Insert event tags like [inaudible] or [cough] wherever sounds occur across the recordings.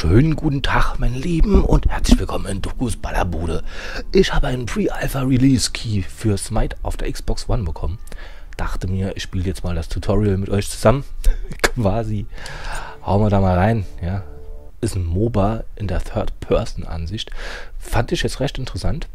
Schönen guten Tag, meine Lieben, und herzlich willkommen in Dokus Ballerbude. Ich habe einen Pre-Alpha-Release-Key für Smite auf der Xbox One bekommen. Dachte mir, ich spiele jetzt mal das Tutorial mit euch zusammen. [laughs] Quasi. Hauen wir da mal rein, ja. Ist ein MOBA in der Third-Person-Ansicht. Fand ich jetzt recht interessant.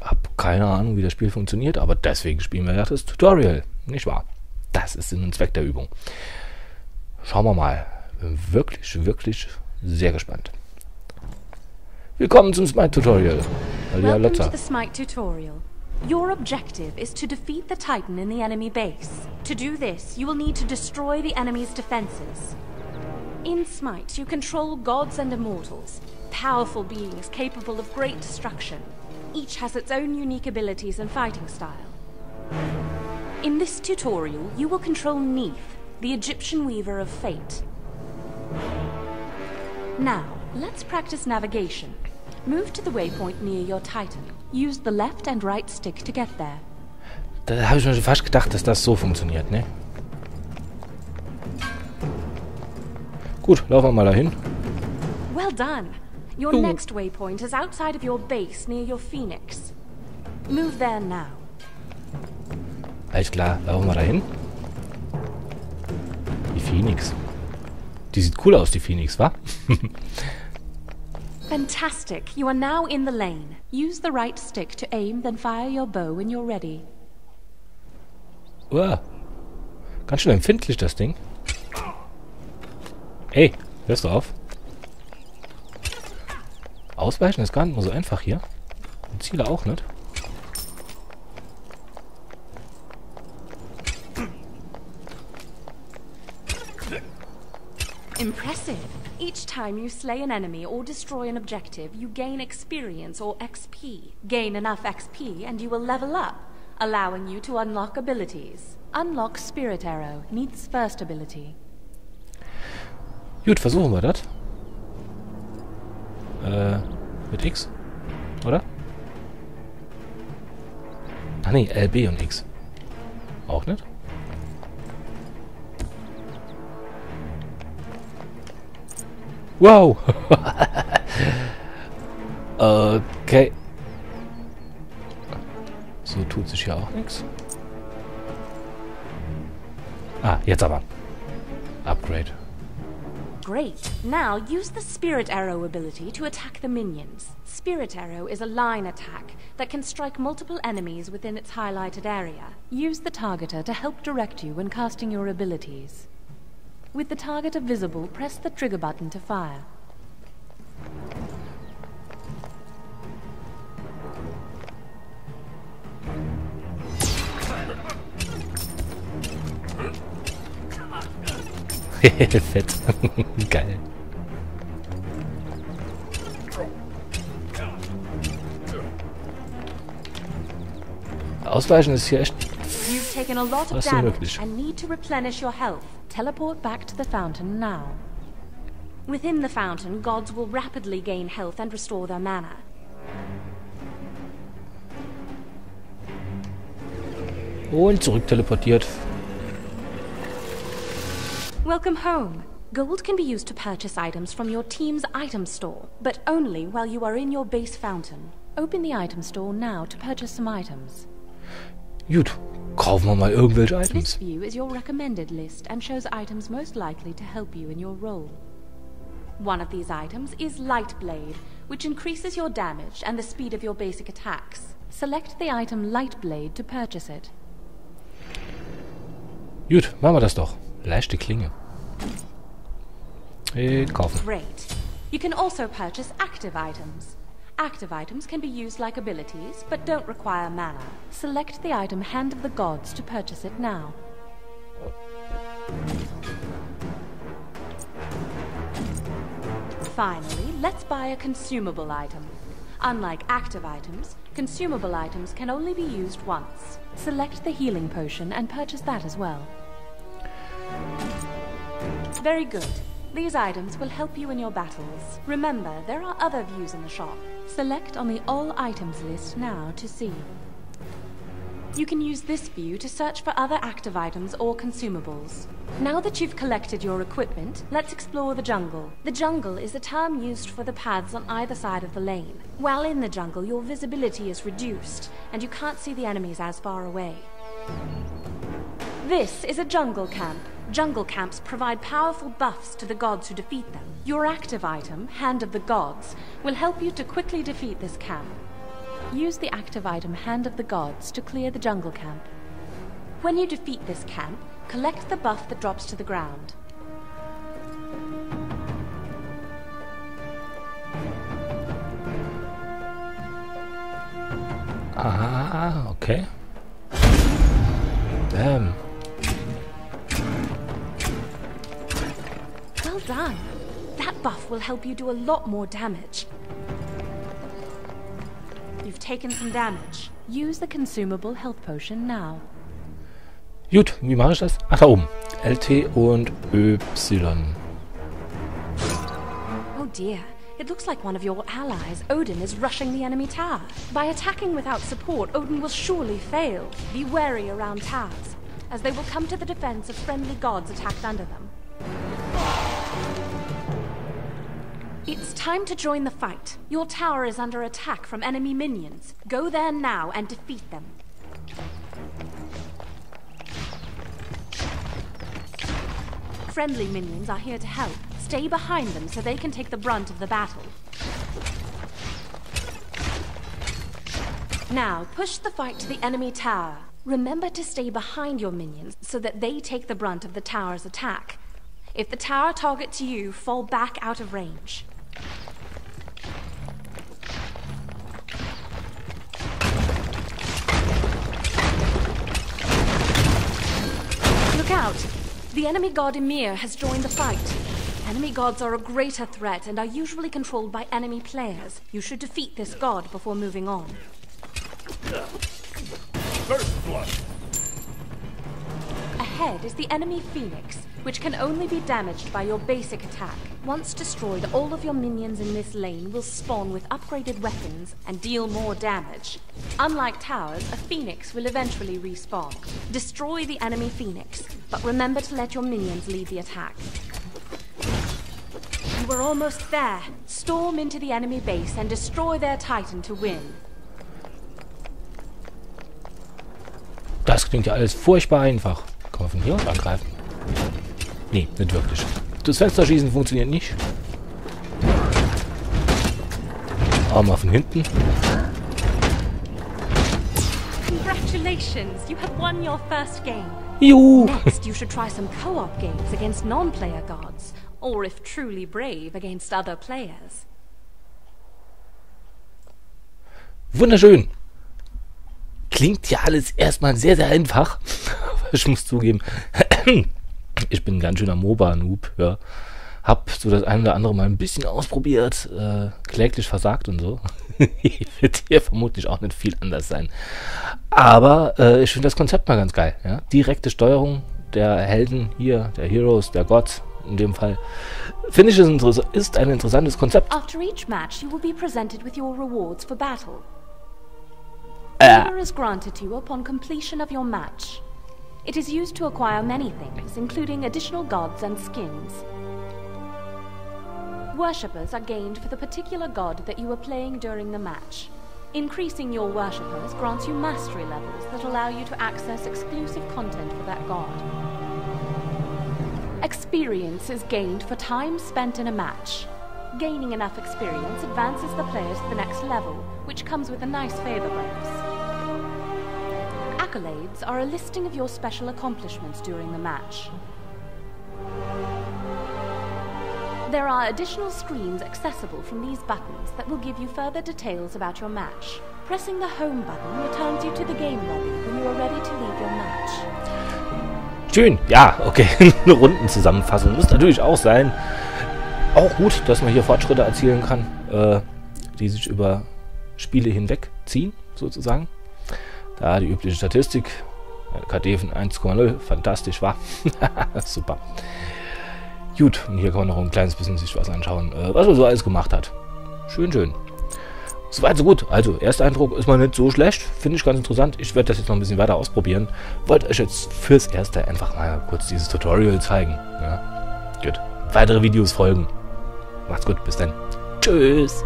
Hab keine Ahnung, wie das Spiel funktioniert, aber deswegen spielen wir ja das Tutorial. Nicht wahr? Das ist Sinn und Zweck der Übung. Schauen wir mal. Wirklich, wirklich sehr gespannt. Willkommen zum Smite Tutorial. Alia Welcome to the Smite tutorial. Your objective is to defeat the Titan in the enemy base. To do this, you will need to destroy the enemy's defenses. In Smite, you control gods and immortals, powerful beings capable of great destruction. Each has its own unique abilities and fighting style. In this tutorial, you will control Neith, the Egyptian weaver of fate. Now, let's practice navigation. Move to the waypoint near your Titan. Use the left and right stick to get there. Da habe ich mir fast gedacht, dass das so funktioniert, ne? Gut, laufen wir mal dahin. Well done! Your Ooh. next waypoint is outside of your base near your Phoenix. Move there now. Alles klar, laufen wir dahin. Die Phoenix. Die sieht cool aus, die Phoenix, wa? [laughs] Fantastic! You are now in the lane. Use the right stick to aim, then fire your bow when you're ready. Uah. Ganz schön empfindlich, das Ding. Ey, hörst du auf? Ausweichen ist gar nicht mal so einfach hier. Und Ziele auch nicht. Impressive! Each time you slay an enemy or destroy an objective, you gain experience or XP. Gain enough XP and you will level up, allowing you to unlock abilities. Unlock Spirit Arrow, Neith's first ability. Gut, versuchen wir das. Äh, mit X? Oder? Ach nee, LB und X. Auch nicht? Wow! [laughs] okay. So tut sich hier auch nichts. Ah, jetzt aber. Upgrade. Great. Now use the Spirit Arrow ability to attack the minions. Spirit Arrow is a line attack that can strike multiple enemies within its highlighted area. Use the targeter to help direct you when casting your abilities. With the target visible, press the trigger button to fire. Fett. Geil. Ausweichen ist hier echt... You've taken a lot of That's damage unmöglich. And need to replenish your health. Teleport back to the fountain now. Within the fountain, gods will rapidly gain health and restore their mana. Und zurück teleportiert. Welcome home. Gold can be used to purchase items from your team's item store, but only while you are in your base fountain. Open the item store now to purchase some items. Gut, kaufen wir mal irgendwelche This Items. view is your recommended list and shows items most likely to help you in your role. One of these items is Light Blade, which increases your damage and the speed of your basic attacks. Select the item Light Blade to purchase it. Gut, machen wir das doch. Leichte Klinge. Äh, kaufen. Great. You can also purchase active items. Active items can be used like abilities, but don't require mana. Select the item Hand of the Gods to purchase it now. Finally, let's buy a consumable item. Unlike active items, consumable items can only be used once. Select the healing potion and purchase that as well. Very good. These items will help you in your battles. Remember, there are other views in the shop. Select on the All Items list now to see. You can use this view to search for other active items or consumables. Now that you've collected your equipment, let's explore the jungle. The jungle is a term used for the paths on either side of the lane. While in the jungle, your visibility is reduced, and you can't see the enemies as far away. This is a jungle camp. Jungle camps provide powerful buffs to the gods who defeat them. Your active item, Hand of the Gods, will help you to quickly defeat this camp. Use the active item Hand of the Gods to clear the jungle camp. When you defeat this camp, collect the buff that drops to the ground. Ah, okay. Damn. Done. That buff will help you do a lot more damage. You've taken some damage. Use the consumable health potion now. Gut, wie mache ich das? Ach, da oben. LT und Y. Oh dear. It looks like one of your allies, Odin, is rushing the enemy tower. By attacking without support, Odin will surely fail. Be wary around towers, as they will come to the defense of friendly gods attacked under them. Time to join the fight. Your tower is under attack from enemy minions. Go there now and defeat them. Friendly minions are here to help. Stay behind them so they can take the brunt of the battle. Now, push the fight to the enemy tower. Remember to stay behind your minions so that they take the brunt of the tower's attack. If the tower targets you, fall back out of range. Look out! The enemy god Ymir has joined the fight. Enemy gods are a greater threat and are usually controlled by enemy players. You should defeat this god before moving on. First blood. Ahead is the enemy Phoenix, which can only be damaged by your basic attack. Once destroyed, all of your minions in this lane will spawn with upgraded weapons and deal more damage. Unlike towers, a Phoenix will eventually respawn. Destroy the enemy Phoenix, but remember to let your minions lead the attack. You are almost there. Storm into the enemy base and destroy their Titan to win. Das klingt ja alles furchtbar einfach. Von hier aus angreifen? Nee, nicht wirklich. Das Fensterschießen funktioniert nicht. Aber mal von hinten. Congratulations, you have won your first game. Juhu! Next, you should try some co-op games against non-player gods, or if truly brave, against other players. Wunderschön. Klingt ja alles erstmal sehr, sehr einfach. [laughs] Aber ich muss zugeben, [clears throat] ich bin ein ganz schöner MOBA-Noob. Ja. Hab so das eine oder andere mal ein bisschen ausprobiert, äh, kläglich versagt und so. [laughs] Wird hier vermutlich auch nicht viel anders sein. Aber äh, ich finde das Konzept mal ganz geil. Ja? Direkte Steuerung der Helden hier, der Heroes, der Gods in dem Fall. Finde ich, es ist ein interessantes Konzept. After each match, you will be presented with your rewards for battle. Äh, Honor is granted to you upon completion of your match. It is used to acquire many things, including additional gods and skins. Worshippers are gained for the particular god that you are playing during the match. Increasing your worshippers grants you mastery levels that allow you to access exclusive content for that god. Experience is gained for time spent in a match. Gaining enough experience advances the player to the next level, which comes with a nice favor bonus. Accolades are a listing of your special accomplishments during the match. There are additional screens accessible from these buttons that will give you further details about your match. Pressing the home button returns you to the game lobby when you are ready to leave your match. Schön, ja, okay. [laughs] Eine Rundenzusammenfassung muss natürlich auch sein. Auch gut, dass man hier Fortschritte erzielen kann, äh, die sich über Spiele hinweg ziehen, sozusagen. Da die übliche Statistik, KD von 1,0, fantastisch war. [laughs] Super. Gut, und hier kann man noch ein kleines bisschen sich was anschauen, äh, was er so alles gemacht hat. Schön, schön. Soweit so gut. Also, erster Eindruck ist mal nicht so schlecht. Finde ich ganz interessant. Ich werde das jetzt noch ein bisschen weiter ausprobieren. Wollte euch jetzt fürs Erste einfach mal kurz dieses Tutorial zeigen. Ja, gut. Weitere Videos folgen. Macht's gut. Bis dann. Tschüss.